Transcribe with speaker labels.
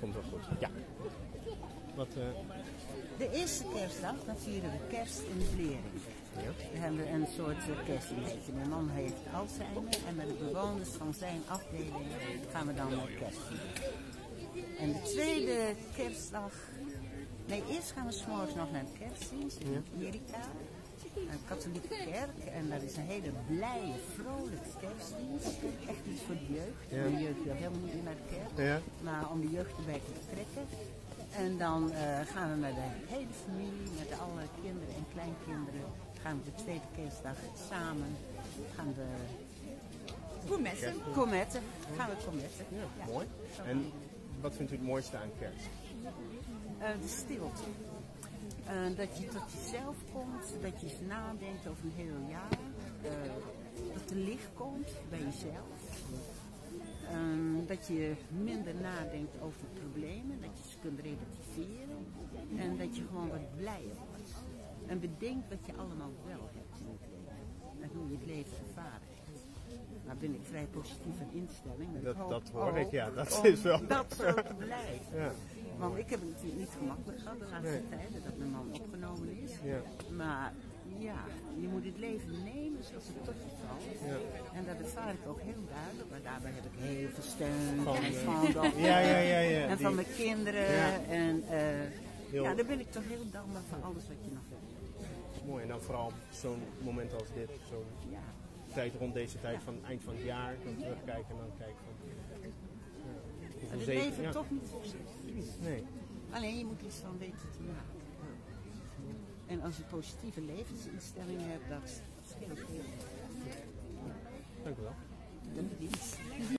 Speaker 1: komt wel goed. Ja. Wat, eh,
Speaker 2: De eerste kerstdag, dan vieren we kerst in de Vlering.
Speaker 1: ja?
Speaker 2: We hebben een soort uh, kerstdiner. Mijn man heeft Alzheimer en met de bewoners van zijn afdeling gaan we dan uh, kerst vieren. En de tweede kerstdag... Nee, eerst gaan we s'morgens nog naar de kerstdienst in Amerika. Een katholieke kerk. En dat is een hele blije, vrolijke kerstdienst. Voor de jeugd.
Speaker 1: Ja.
Speaker 2: De jeugd wil helemaal niet naar de kerk.
Speaker 1: Ja?
Speaker 2: Maar om de jeugd erbij te betrekken. En dan eh, gaan we met de hele familie, met alle kinderen en kleinkinderen, gaan we de tweede kerstdag samen gaan we
Speaker 3: Gourmetten.
Speaker 2: kometten. Gaan we kometten.
Speaker 1: Ja, mooi. En wat vindt u het mooiste aan kerst?
Speaker 2: Eh, de stilte. Eh, dat je tot jezelf komt, dat je eens nadenkt over een heel jaar. Eh, dat er licht komt bij jezelf. Ehm, dat je minder nadenkt over problemen, dat je ze kunt relativeren. En dat je gewoon wat blijer wordt. En bedenkt wat je allemaal wel hebt in het leven. En hoe je het leven ervaren hebt. Nou ben ik vrij positief van instelling. ik
Speaker 1: Dat-
Speaker 2: hoop
Speaker 1: dat hoor ik, ja, dat is wel-
Speaker 2: Dat zo te blijven.
Speaker 1: Ja.
Speaker 2: Want ik heb het natuurlijk niet gemakkelijk gehad de laatste
Speaker 1: Nee.
Speaker 2: tijden dat mijn man opgenomen is.
Speaker 1: Ja.
Speaker 2: Maar ja, je moet het leven nemen zoals het tot je valt.
Speaker 1: Ja.
Speaker 2: En dat ervaar ik ook heel duidelijk. Maar daarbij heb ik heel veel steun
Speaker 1: Van,
Speaker 2: van
Speaker 1: Ja, ja, ja, ja.
Speaker 2: En van mijn kinderen.
Speaker 1: Ja.
Speaker 2: En eh,
Speaker 1: Heel-
Speaker 2: ja, daar ben ik toch heel dankbaar voor alles wat je nog hebt.
Speaker 1: Mooi. En dan vooral zo'n moment als dit, zo'n
Speaker 2: Ja.
Speaker 1: tijd rond deze tijd van eind van het jaar, dan terugkijken en dan kijken van...
Speaker 2: Het leven toch niet
Speaker 1: Nee.
Speaker 2: Alleen je moet iets van weten te maken. En als je positieve levensinstelling hebt, dat scheelt heel